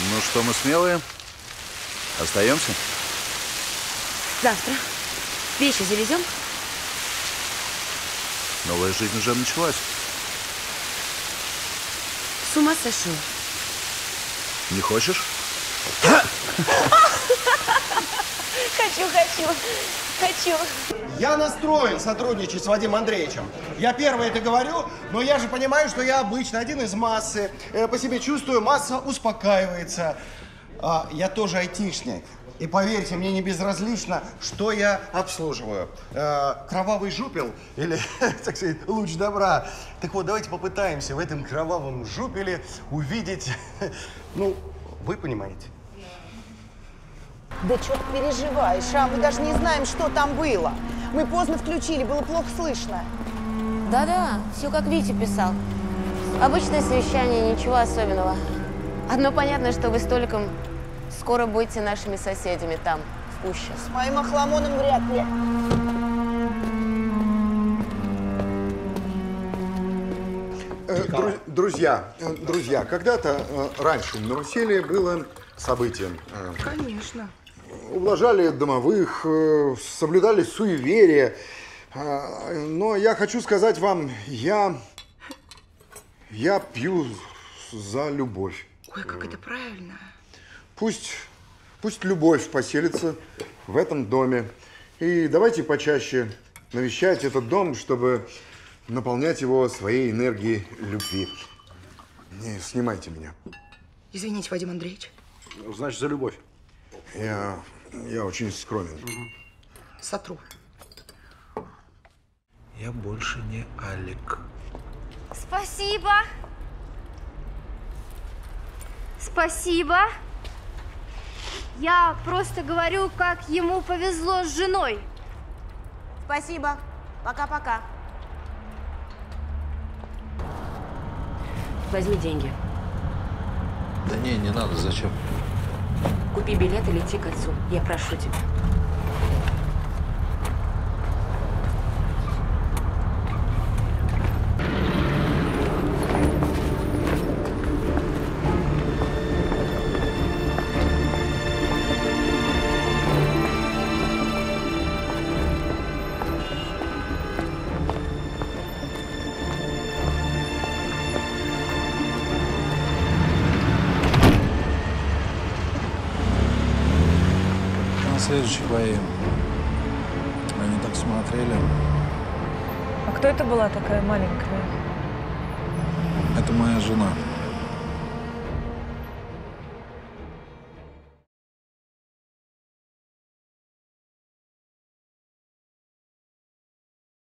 Ну что, мы смелые? Остаемся? Завтра. Вещи завезем? Новая жизнь уже началась. С ума сошел. Не хочешь? Хочу, хочу, хочу. Я настроен сотрудничать с Вадимом Андреевичем. Я первый это говорю, но я же понимаю, что я обычно один из массы. Э, По себе чувствую, масса успокаивается. А, я тоже айтишник. И поверьте, мне не безразлично, что я обслуживаю. Э, кровавый жупел или, так сказать, луч добра. Так вот, давайте попытаемся в этом кровавом жупеле увидеть, ну, вы понимаете. Да что ты переживаешь, а? Мы даже не знаем, что там было. Мы поздно включили, было плохо слышно. Да-да, все как Витя писал. Обычное совещание, ничего особенного. Одно понятно, что вы с Толиком скоро будете нашими соседями там, в пуще. С моим охламоном вряд ли. Э, дру- друзья, э, друзья, когда-то э, раньше в Новоселе было событие. Конечно. Ублажали домовых, э, соблюдали суеверия. А, Но я хочу сказать вам, я, я пью за любовь. Ой, как это правильно. Пусть, пусть любовь поселится в этом доме. И давайте почаще навещать этот дом, чтобы наполнять его своей энергией любви. Не снимайте меня. Извините, Вадим Андреевич. Значит, за любовь. Я, я очень скромен. Сотру. Я больше не Алик. Спасибо. Спасибо. Я просто говорю, как ему повезло с женой. Спасибо. Пока-пока. Возьми деньги. Да не, не надо, зачем? Купи билет и лети к отцу. Я прошу тебя. Следующих бои они так смотрели. А кто это была такая маленькая? Это моя жена.